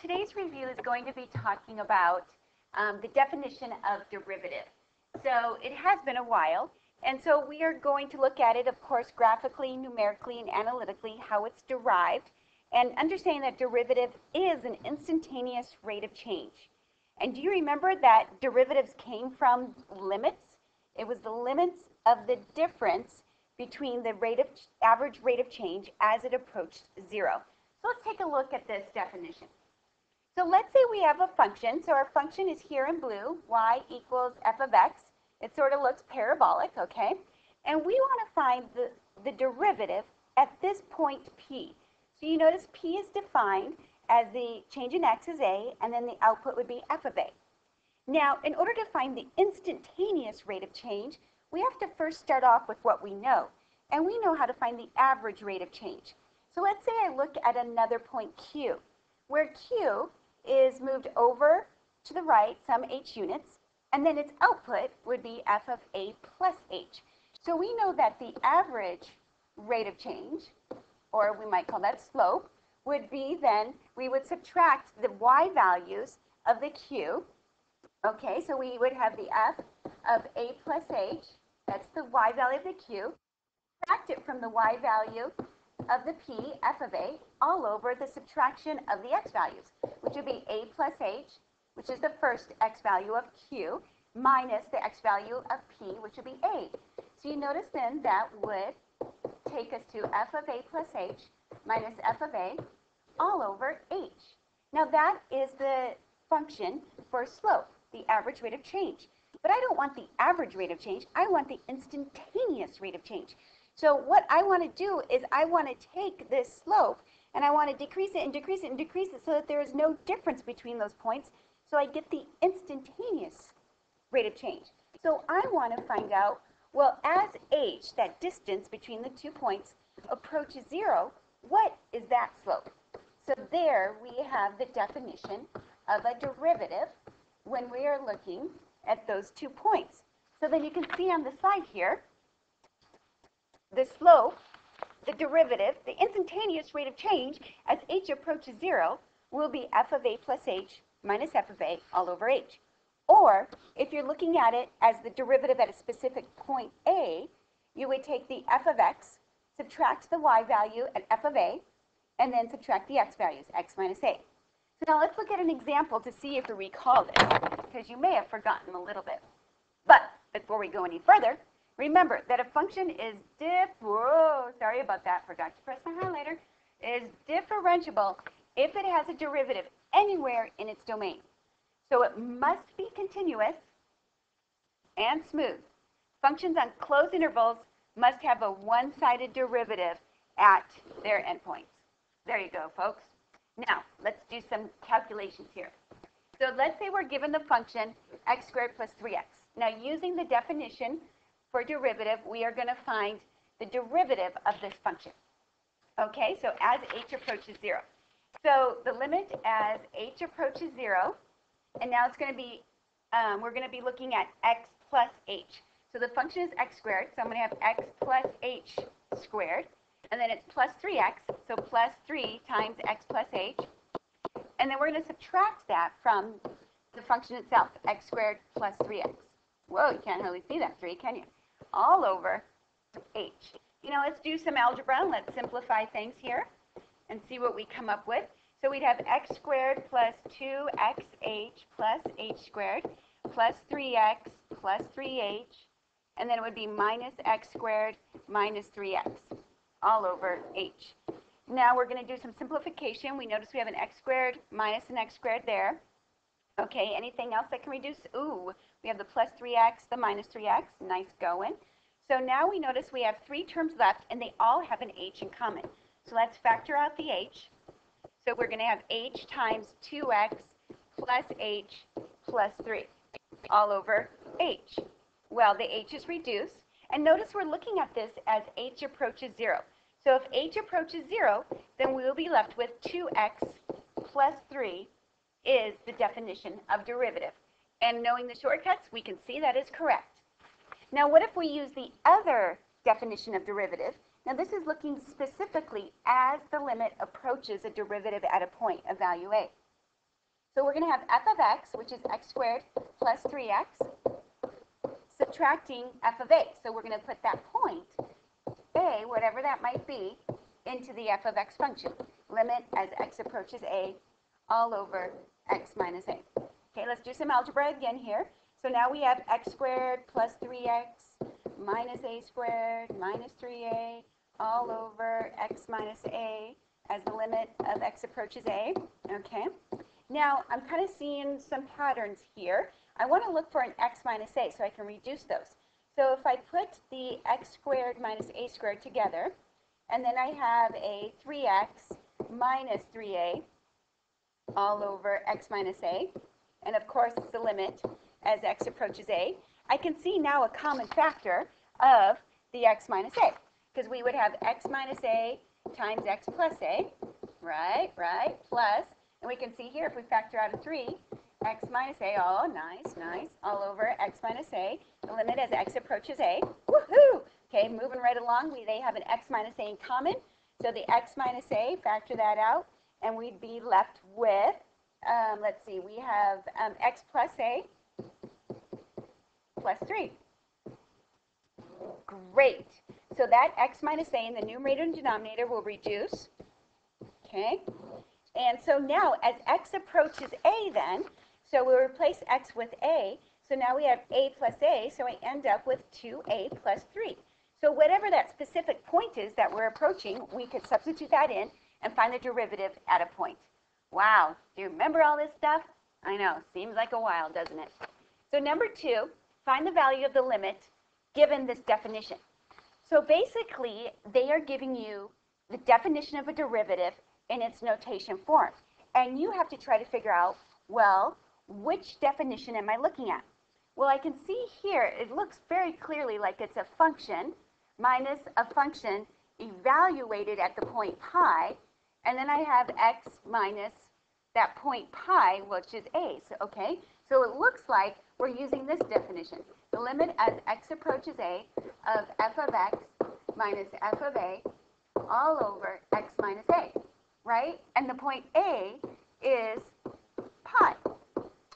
today's review is going to be talking about um, the definition of derivative. So it has been a while, and so we are going to look at it, of course, graphically, numerically, and analytically, how it's derived, and understanding that derivative is an instantaneous rate of change. And do you remember that derivatives came from limits? It was the limits of the difference between the rate of average rate of change as it approached zero. So let's take a look at this definition. So let's say we have a function. So our function is here in blue, y equals f of x. It sort of looks parabolic, okay? And we want to find the, the derivative at this point p. So you notice p is defined as the change in x is a, and then the output would be f of a. Now, in order to find the instantaneous rate of change, we have to first start off with what we know. And we know how to find the average rate of change. So let's say I look at another point Q, where Q is moved over to the right some h units, and then its output would be f of a plus h. So we know that the average rate of change, or we might call that slope, would be then we would subtract the y values of the q. Okay, so we would have the f of a plus h that's the y value of the q. Subtract it from the y value of the p, f of a, all over the subtraction of the x values, which would be a plus h, which is the first x value of q, minus the x value of p, which would be a. So you notice then that would take us to f of a plus h minus f of a all over h. Now that is the function for slope, the average rate of change. But I don't want the average rate of change. I want the instantaneous rate of change. So what I want to do is I want to take this slope and I want to decrease it and decrease it and decrease it so that there is no difference between those points. So I get the instantaneous rate of change. So I want to find out, well, as h, that distance between the two points, approaches zero, what is that slope? So there we have the definition of a derivative when we are looking at those two points. So then you can see on the side here, the slope, the derivative, the instantaneous rate of change as h approaches zero will be f of a plus h minus f of a all over h. Or if you're looking at it as the derivative at a specific point a, you would take the f of x, subtract the y value at f of a, and then subtract the x values, x minus a. So now let's look at an example to see if we recall this, because you may have forgotten a little bit. But before we go any further, remember that a function is diff, whoa, sorry about that, forgot to press my highlighter, is differentiable if it has a derivative anywhere in its domain. So it must be continuous and smooth. Functions on closed intervals must have a one-sided derivative at their endpoints. There you go, folks. Now, let's do some calculations here. So let's say we're given the function x squared plus 3x. Now, using the definition for derivative, we are going to find the derivative of this function. Okay, so as h approaches 0. So the limit as h approaches 0, and now it's going to be, um, we're going to be looking at x plus h. So the function is x squared, so I'm going to have x plus h squared and then it's plus 3x, so plus 3 times x plus h. And then we're going to subtract that from the function itself, x squared plus 3x. Whoa, you can't really see that 3, can you? All over h. You know, let's do some algebra and let's simplify things here and see what we come up with. So we'd have x squared plus 2xh plus h squared plus 3x plus 3h, and then it would be minus x squared minus 3x all over h. Now we're going to do some simplification. We notice we have an x squared minus an x squared there. Okay, anything else that can reduce? Ooh, we have the plus 3x, the minus 3x. Nice going. So now we notice we have three terms left, and they all have an h in common. So let's factor out the h. So we're going to have h times 2x plus h plus 3 all over h. Well, the h is reduced. And notice we're looking at this as h approaches 0. So if h approaches 0, then we will be left with 2x plus 3 is the definition of derivative. And knowing the shortcuts, we can see that is correct. Now, what if we use the other definition of derivative? Now, this is looking specifically as the limit approaches a derivative at a point of value a. So we're going to have f of x, which is x squared plus 3x, subtracting f of a. So we're going to put that point, a, whatever that might be, into the f of x function. Limit as x approaches a all over x minus a. Okay, let's do some algebra again here. So now we have x squared plus 3x minus a squared minus 3a all over x minus a as the limit of x approaches a. Okay. Now, I'm kind of seeing some patterns here. I want to look for an x minus a so I can reduce those. So if I put the x squared minus a squared together, and then I have a 3x minus 3a all over x minus a, and of course it's the limit as x approaches a, I can see now a common factor of the x minus a, because we would have x minus a times x plus a, right, right, plus, and we can see here if we factor out a 3, x minus a, oh, nice, nice, all over x minus a, the limit as x approaches a, woohoo! Okay, moving right along, we, they have an x minus a in common, so the x minus a, factor that out, and we'd be left with, um, let's see, we have um, x plus a plus 3. Great. So that x minus a in the numerator and denominator will reduce. Okay. And so now as x approaches a then, so we'll replace x with a. So now we have a plus a, so I end up with 2a plus 3. So whatever that specific point is that we're approaching, we could substitute that in and find the derivative at a point. Wow, do you remember all this stuff? I know, seems like a while, doesn't it? So number two, find the value of the limit given this definition. So basically, they are giving you the definition of a derivative in its notation form. And you have to try to figure out, well, which definition am I looking at? Well, I can see here, it looks very clearly like it's a function minus a function evaluated at the point pi, and then I have x minus that point pi, which is a. So, okay, so it looks like we're using this definition. The limit as x approaches a of f of x minus f of a all over x minus a, right? And the point a is pi.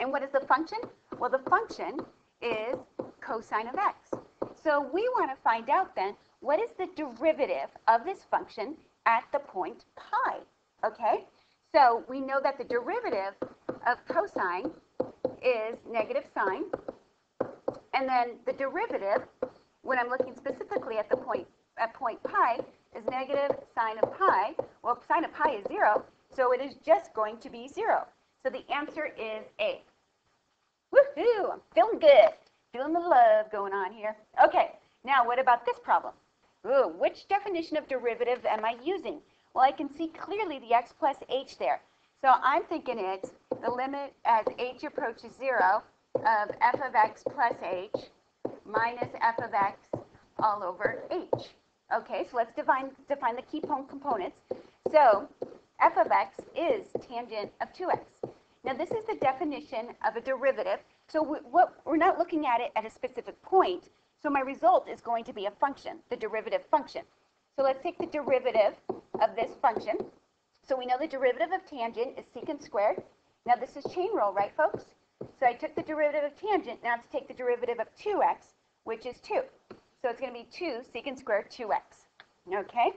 And what is the function? Well, the function is cosine of x. So we want to find out then, what is the derivative of this function at the point pi? Okay? So we know that the derivative of cosine is negative sine. And then the derivative, when I'm looking specifically at the point at point pi, is negative sine of pi. Well, sine of pi is 0, so it is just going to be 0. So the answer is A. Woohoo! I'm feeling good. Feeling the love going on here. Okay, now what about this problem? Ooh, which definition of derivative am I using? Well, I can see clearly the x plus h there. So I'm thinking it's the limit as h approaches 0 of f of x plus h minus f of x all over h. Okay, so let's define, define the key components. So f of x is tangent of 2x. Now this is the definition of a derivative. So we, what, we're not looking at it at a specific point. So my result is going to be a function, the derivative function. So let's take the derivative of this function. So we know the derivative of tangent is secant squared. Now this is chain rule, right folks? So I took the derivative of tangent, now to take the derivative of 2x, which is 2. So it's going to be 2 secant squared 2x. Okay?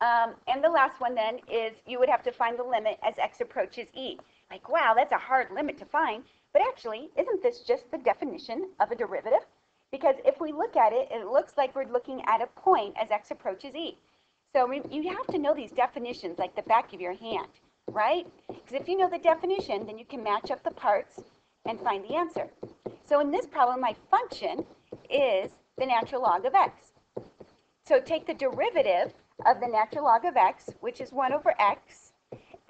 Um, and the last one then is you would have to find the limit as x approaches e. Like, wow, that's a hard limit to find. But actually, isn't this just the definition of a derivative? Because if we look at it, it looks like we're looking at a point as x approaches e. So you have to know these definitions like the back of your hand, right? Because if you know the definition, then you can match up the parts and find the answer. So in this problem, my function is the natural log of x. So take the derivative of the natural log of x, which is 1 over x,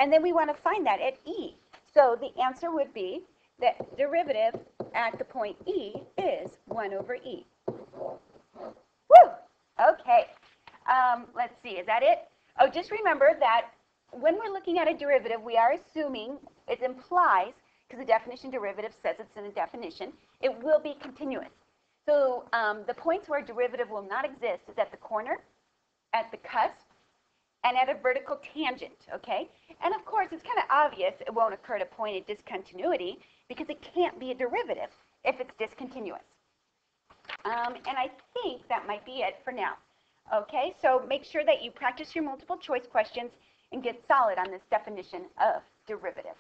and then we want to find that at e. So the answer would be that derivative at the point e is 1 over e. Woo! Okay. Um, let's see, is that it? Oh, just remember that when we're looking at a derivative, we are assuming, it implies, because the definition derivative says it's in a definition, it will be continuous. So um, the points where a derivative will not exist is at the corner, at the cusp, and at a vertical tangent, okay? And of course, it's kind of obvious it won't occur at a point of discontinuity because it can't be a derivative if it's discontinuous. Um, and I think that might be it for now. Okay, so make sure that you practice your multiple choice questions and get solid on this definition of derivative.